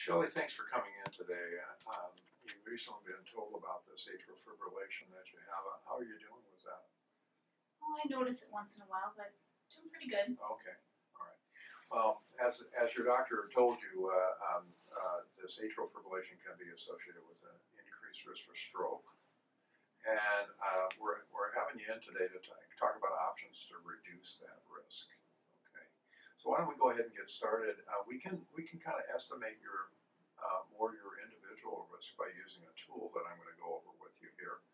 Shelley, thanks for coming in today. Um, you've recently been told about this atrial fibrillation that you have. How are you doing with that? Oh, I notice it once in a while, but doing pretty good. Okay, all right. Well, as, as your doctor told you, uh, um, uh, this atrial fibrillation can be associated with an increased risk for stroke. And uh, we're, we're having you in today to talk, talk about options to reduce that risk. So why don't we go ahead and get started? Uh, we can we can kind of estimate your uh, more your individual risk by using a tool that I'm going to go over with you here.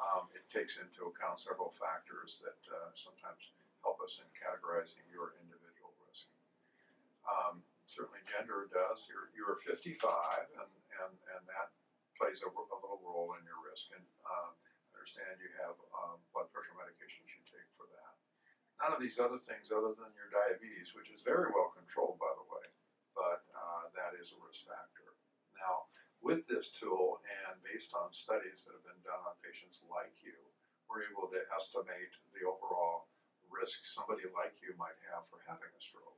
Um, it takes into account several factors that uh, sometimes help us in categorizing your individual risk. Um, certainly, gender does. You're you're 55, and and and that plays a, a little role in your risk. And um, understand you have um, blood pressure medications you take for that. None of these other things, other than your diabetes, which is very well controlled, by the way, but uh, that is a risk factor. Now, with this tool and based on studies that have been done on patients like you, we're able to estimate the overall risk somebody like you might have for having a stroke.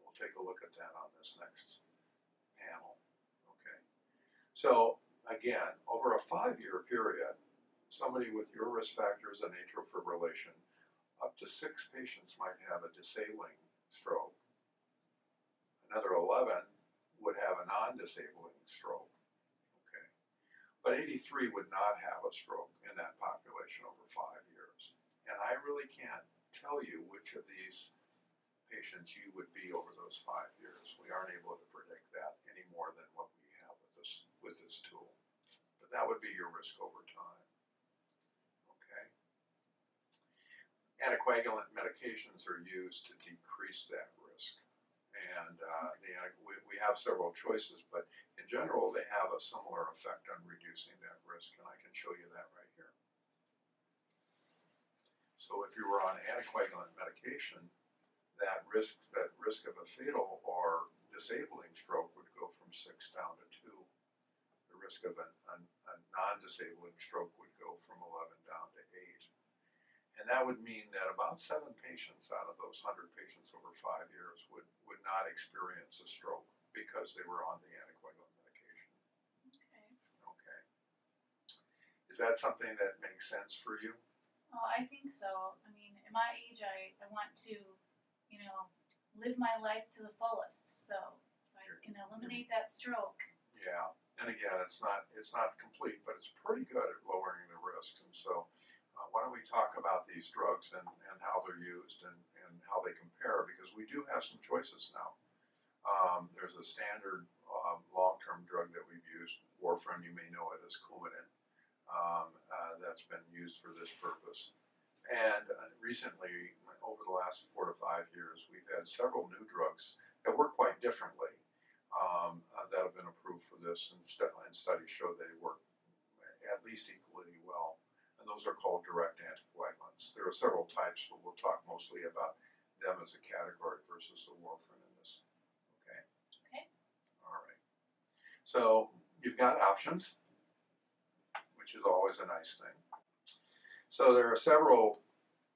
We'll take a look at that on this next panel. Okay. So again, over a five-year period, somebody with your risk factors and atrial fibrillation, up to six patients might have a disabling stroke. Another 11 would have a non-disabling stroke. Okay, but 83 would not have a stroke in that population over five years. And I really can't tell you which of these patients you would be over those five years. We aren't able to predict that any more than what we have with this with this tool. But that would be your risk over time. Anticoagulant medications are used to decrease that risk. And uh, the, we, we have several choices, but in general, they have a similar effect on reducing that risk, and I can show you that right here. So if you were on anticoagulant medication, that risk, that risk of a fatal or disabling stroke would go from six down to two. The risk of a, a, a non-disabling stroke would go from 11 down to eight. And that would mean that about seven patients out of those 100 patients over five years would, would not experience a stroke because they were on the anticoagulant medication. Okay. Okay. Is that something that makes sense for you? Oh, I think so. I mean, at my age, I, I want to, you know, live my life to the fullest. So if I can eliminate that stroke. Yeah. And again, it's not it's not complete, but it's pretty good at lowering the risk. And so why don't we talk about these drugs and, and how they're used and, and how they compare because we do have some choices now. Um, there's a standard um, long-term drug that we've used, warfarin, you may know it as Coumadin, um, uh, that's been used for this purpose. And uh, recently, over the last four to five years, we've had several new drugs that work quite differently um, uh, that have been approved for this, and, st- and studies show they work at least equally well and those are called direct anticoagulants. There are several types, but we'll talk mostly about them as a category versus the warfarin in this. Okay? Okay. All right. So you've got options, which is always a nice thing. So there are several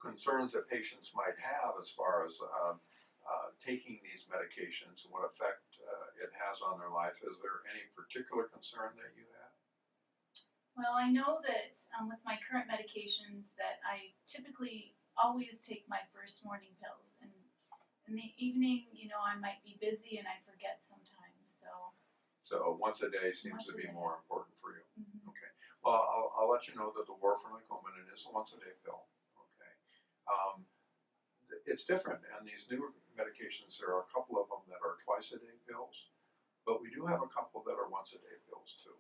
concerns that patients might have as far as um, uh, taking these medications and what effect uh, it has on their life. Is there any particular concern that you have? Well, I know that um, with my current medications that I typically always take my first morning pills, and in the evening, you know, I might be busy and I forget sometimes. So. So once a day seems Once to a be day. more important for you. mhm. Okay. Well, I'll, I'll let you know that the warfarin Coumadin is a once a day pill. Okay. Um, th- it's different, and these newer medications, there are a couple of them that are twice a day pills, but we do have a couple that are once a day pills too.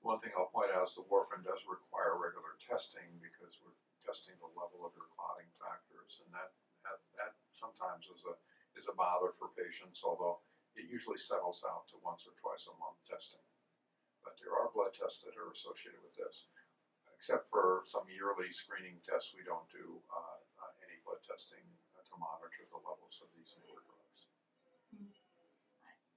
One thing I'll point out is the warfarin does require regular testing because we're testing the level of your clotting factors, and that, that, that sometimes is a is a bother for patients, although it usually settles out to once or twice a month testing. But there are blood tests that are associated with this. Except for some yearly screening tests, we don't do uh, uh, any blood testing uh, to monitor the levels of these newer drugs.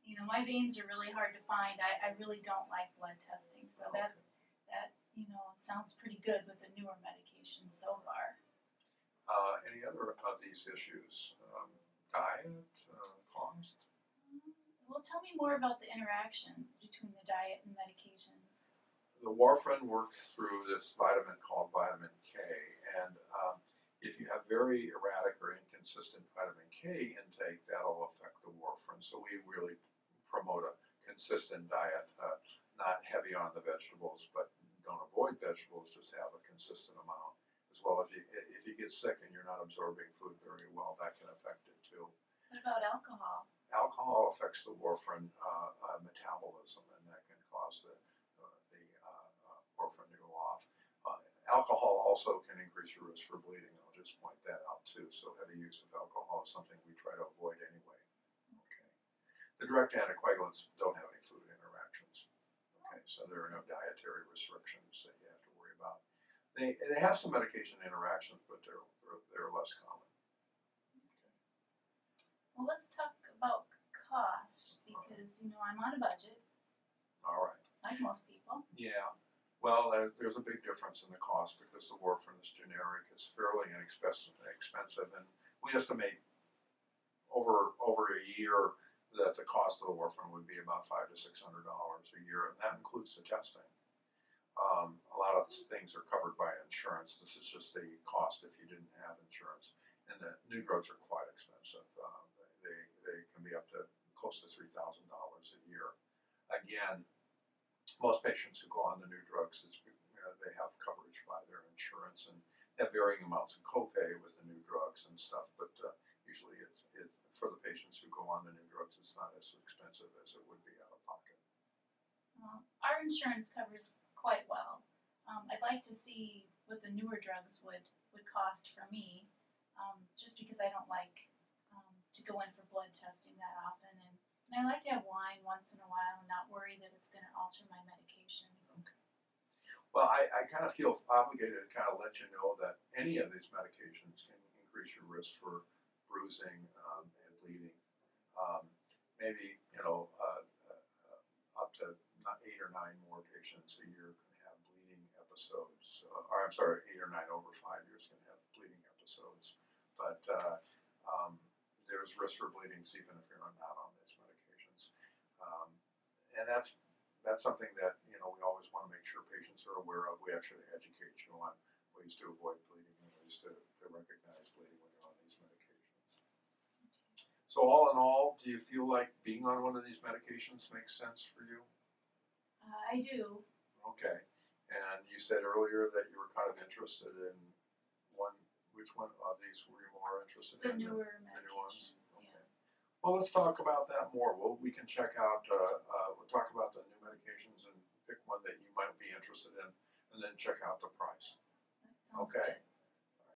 You know, my veins are really hard to find. I, I really don't like blood testing, so that that you know sounds pretty good with the newer medication so far. Uh, any other of these issues? Um, diet, uh, cost? Well, tell me more about the interactions between the diet and medications. the warfarin works through this vitamin called vitamin K, and um, if you have very erratic or inconsistent vitamin K intake, that'll affect the warfarin. So we really promote a consistent diet, uh, not heavy on the vegetables, but don't avoid vegetables. Just have a consistent amount. As well, if you if you get sick and you're not absorbing food very well, that can affect it too. What about alcohol? Alcohol affects the warfarin uh, uh, metabolism, and that can cause the uh, the uh, uh, warfarin to go off. Uh, alcohol also can increase your risk for bleeding. I'll just point that out too. So heavy use of alcohol is something we try to avoid anyway. The direct anticoagulants don't have any food interactions. Okay, so there are no dietary restrictions that you have to worry about. They they have some medication interactions, but they're they're, they're less common. Okay. Well, let's talk about cost because you know I'm on a budget, All right. like most people. Yeah, well, there's a big difference in the cost because the warfarin is generic, it's fairly inexpensive, expensive, and we estimate over over a year that the cost of the warfarin would be about five to six hundred dollars a year, and that includes the testing. Um, a lot of things are covered by insurance. This is just the cost if you didn't have insurance, and the new drugs are quite expensive. Um, they they can be up to close to three thousand dollars a year. Again, most patients who go on the new drugs you know, they have coverage by their insurance and have varying amounts of copay with the new drugs and stuff. But uh, usually, it's it's for the patients who go on the new drugs, it's not as expensive as it would be out of pocket. Well, our insurance covers quite well. Um, I'd like to see what the newer drugs would would cost for me, um, just because I don't like um, to go in for blood testing that often, and, and I like to have wine once in a while and not worry that it's going to alter my medications. Well, I, I kind of feel obligated to kind of let you know that any of these medications can increase your risk for bruising um, and bleeding. Um, maybe, you know, uh, uh, up to eight or nine more patients a year can have bleeding episodes. Or I'm sorry, eight or nine over five years can have bleeding episodes. But uh, um, there's risk for bleedings even if you're not on these medications. Um, and that's that's something that you know we always want to make sure patients are aware of. We actually educate you on ways to avoid bleeding and ways to, to recognize bleeding when you're on these medications. So all in all, do you feel like being on one of these medications makes sense for you? Uh, I do. Okay. And you said earlier that you were kind of interested in one. Which one of these were you more interested The in? newer the new ones? Okay. Yeah. Well, let's talk about that more. Well, we can check out, uh, uh, we'll talk about the new medications and pick one that you might be interested in, and then check out the price. That Okay. good.